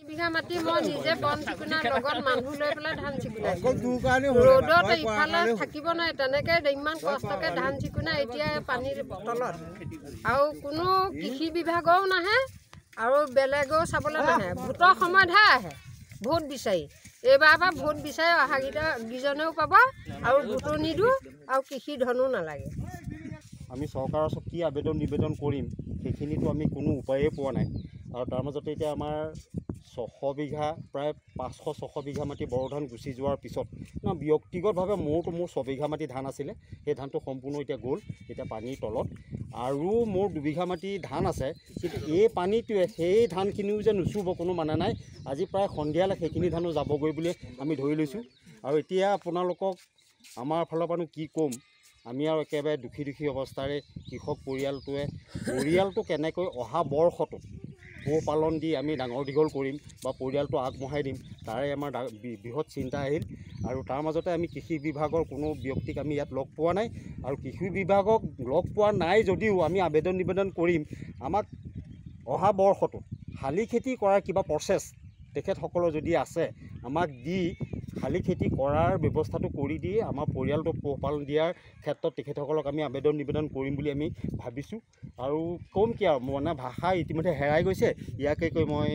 বিঘা মাটি মই নিজে বন চিকুণাৰ লগত মানুহ লৈ পেলাই ধান চিকুণাইছোঁ অকল তোৰ কাৰণে হ'ল ৰ'দত তই কোৱাৰ ইফালে কাৰণে থাকিব নোৱাৰে তেনেকে ইমান কষ্টকে ধান চিকুণাই এতিয়া পানীৰ তলত আৰু কোনো কৃষি বিভাগৰো নাহে আৰু বেলেগেও চাবলৈ নাহে। ভোটৰ সময়তহে আহে ভোট বিচাৰি। এইবাৰ পৰা ভোট বিচাৰি অহাকেইটা কেইজনেও পাব আৰু ভোটো নিদিওঁ আৰু কৃষি ধনো নালাগে। আমি চৰকাৰৰ ওচৰত কি আবেদন নিবেদন কৰিম সেইখিনিতো আমি কোনো উপায়েই পোৱা নাই। আৰু তাৰ মাজতে এতিয়া আমাৰ ছশ বিঘা প্ৰায় পাঁচশ ছশ বিঘা মাটি বড়ো ধান গুচি যোৱাৰ পিছত ব্যক্তিগতভাৱে মোৰতো মোৰ ছবিঘা মাটি ধান আছিলে সেই ধানটো সম্পূৰ্ণ এতিয়া গ'ল এতিয়া পানীৰ তলত। আৰু মোৰ দুবিঘা মাটি ধান আছে কিন্তু এই পানীটোৱে সেই ধানখিনিও যে নুচুব কোনো মানে নাই। আজি প্ৰায় সন্ধিয়ালৈ সেইখিনি ধানো যাবগৈ বুলি আমি ধৰি লৈছোঁ। আৰু এতিয়া আপোনালোকক আমাৰ ফালৰ পৰানো কি ক'ম? আমি আৰু একেবাৰে দুখী দুখী অৱস্থাৰে কৃষক পৰিয়ালটোৱে পৰিয়ালটো কেনেকৈ অহা বৰ্ষতো পোহপালন দি আমি ডাঙৰ দীঘল কৰিম বা পৰিয়ালটো আগবঢ়াই দিম তাৰে আমাৰ বৃহৎ চিন্তা আহিল। আৰু তাৰ মাজতে আমি কৃষি বিভাগৰ কোনো ব্যক্তিক আমি ইয়াত লগ পোৱা নাই। আৰু কৃষি বিভাগক লগ পোৱা নাই যদিও আমি আবেদন নিবেদন কৰিম আমাক অহা বৰ্ষতো শালি খেতি কৰাৰ কিবা প্ৰচেছ তেখেতসকলৰ যদি আছে আমাক দি শালি খেতি কৰাৰ ব্যৱস্থাটো কৰি দি আমাৰ পৰিয়ালটো পোহপালন দিয়াৰ ক্ষেত্ৰত তেখেতসকলক আমি আবেদন নিবেদন কৰিম বুলি আমি ভাবিছোঁ। আৰু ক'ম কি আৰু মানে ভাষা ইতিমধ্যে হেৰাই গৈছে ইয়াকে কৈ মই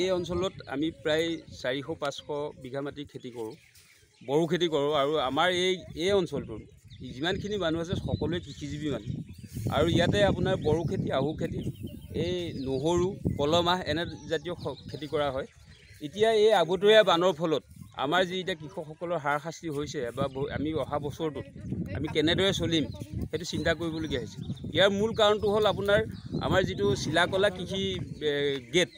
এই অঞ্চলত আমি প্ৰায় চাৰিশ পাঁচশ বিঘা মাটি খেতি কৰোঁ বড়ো খেতি কৰোঁ আৰু আমাৰ এই এই অঞ্চলটোত যিমানখিনি মানুহ আছে সকলোৱে কৃষিজীৱী মানুহ। আৰু ইয়াতে আপোনাৰ বড়ো খেতি আহু খেতি এই নহৰু কলমাহ এনে জাতীয় খেতি কৰা হয়। এতিয়া এই আগতীয়া বানৰ ফলত আমাৰ যি এতিয়া কৃষকসকলৰ হাৰাশাস্তি হৈছে বা আমি অহা বছৰটোত আমি কেনেদৰে চলিম সেইটো চিন্তা কৰিবলগীয়া হৈছে। ইয়াৰ মূল কাৰণটো হ'ল আপোনাৰ আমাৰ যিটো চিলাকলা কৃষি গেট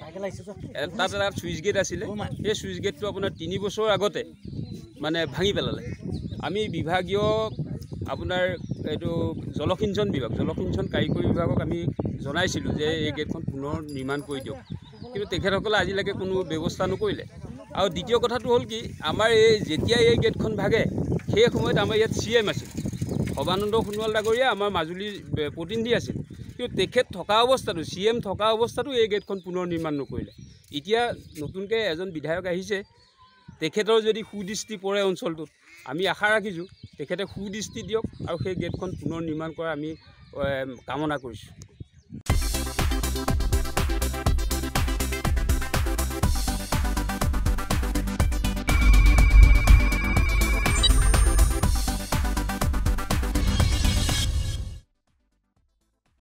তাত এটা ছুইচ গেট আছিলে। সেই ছুইচ গেটটো আপোনাৰ তিনি বছৰ আগতে মানে ভাঙি পেলালে। আমি বিভাগীয় আপোনাৰ এইটো জলসিঞ্চন বিভাগ জলসিঞ্চন কাৰিকৰী বিভাগক আমি জনাইছিলোঁ যে এই গেটখন পুনৰ নিৰ্মাণ কৰি দিয়ক। কিন্তু তেখেতসকলে আজিলৈকে কোনো ব্যৱস্থা নকৰিলে। আৰু দ্বিতীয় কথাটো হ'ল কি আমাৰ এই যেতিয়া এই গেটখন ভাগে সেই সময়ত আমাৰ ইয়াত চি এম আছিল। সৰ্বানন্দ সোণোৱাল ডাঙৰীয়া আমাৰ মাজুলীৰ প্ৰতিনিধি আছিল। কিন্তু তেখেত থকা অৱস্থাতো চি এম থকা অৱস্থাতো এই গেটখন পুনৰ নিৰ্মাণ নকৰিলে। এতিয়া নতুনকৈ এজন বিধায়ক আহিছে তেখেতৰ যদি সুদৃষ্টি পৰে অঞ্চলটোত আমি আশা ৰাখিছোঁ তেখেতে সুদৃষ্টি দিয়ক আৰু সেই গেটখন পুনৰ নিৰ্মাণ কৰা আমি কামনা কৰিছোঁ।